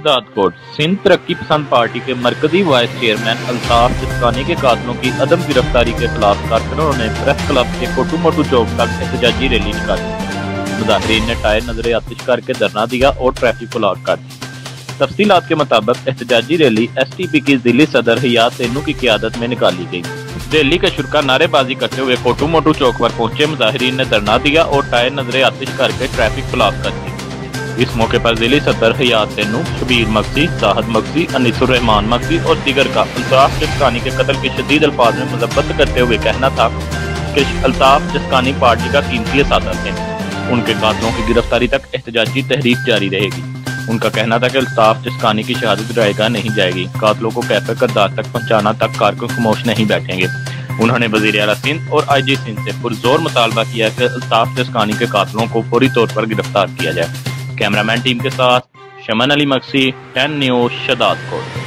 शदादकोट सिंध तरक्की पसंद पार्टी के मरकजी वाइस चेयरमैन अल्ताफ जिसकानी के कातलों की अदम गिरफ्तारी के खिलाफ कारकुनों ने प्रेस क्लब के कोटू मोटू चौक तक एहतजाजी रैली निकाली। मुजाहरीन ने टायर नज़र आतिश करके धरना दिया और ट्रैफ़िक को लॉक कर दी तफसीलात के मुताबिक एहतजाजी रैली एस टी पी की दिल्ली सदर हयात सेनू की क्यादत में निकाली गई। रैली का शुरा नारेबाजी करते हुए कोटू मोटू चौक पर पहुँचे मुजाहरीन ने धरना दिया और टायर नज़र आतिश करके ट्रैफ़िक ब्लॉक कर दी इस मौके पर ज़िले सदर हयात सेनू शबीर मक्सी साहद मक्सी अनीसुररहमान मक्सी और दिगर का अल्ताफ जसकानी के कत्ल के शदीद अल्फाज में मजब्बत करते हुए कहना था कि अल्ताफ जसकानी पार्टी का कीमती सादा थे। उनके कातलों की गिरफ्तारी तक एहतजाजी तहरीक जारी रहेगी। उनका कहना था कि अल्ताफ जसकानी की शहादत रायगा नहीं जाएगी। कातलों को कैफ़े करदार तक पहुँचाना तक कारकुन खामोश नहीं बैठेंगे। उन्होंने वज़ीर अला सिंध और आई जी सिंध से पुरजोर मुतालबा किया कि अल्ताफ जसकानी के कातलों को फौरी तौर पर गिरफ़्तार किया जाए। कैमरामैन टीम के साथ शमन अली मक्सी टेन न्यूज़ शदादकोट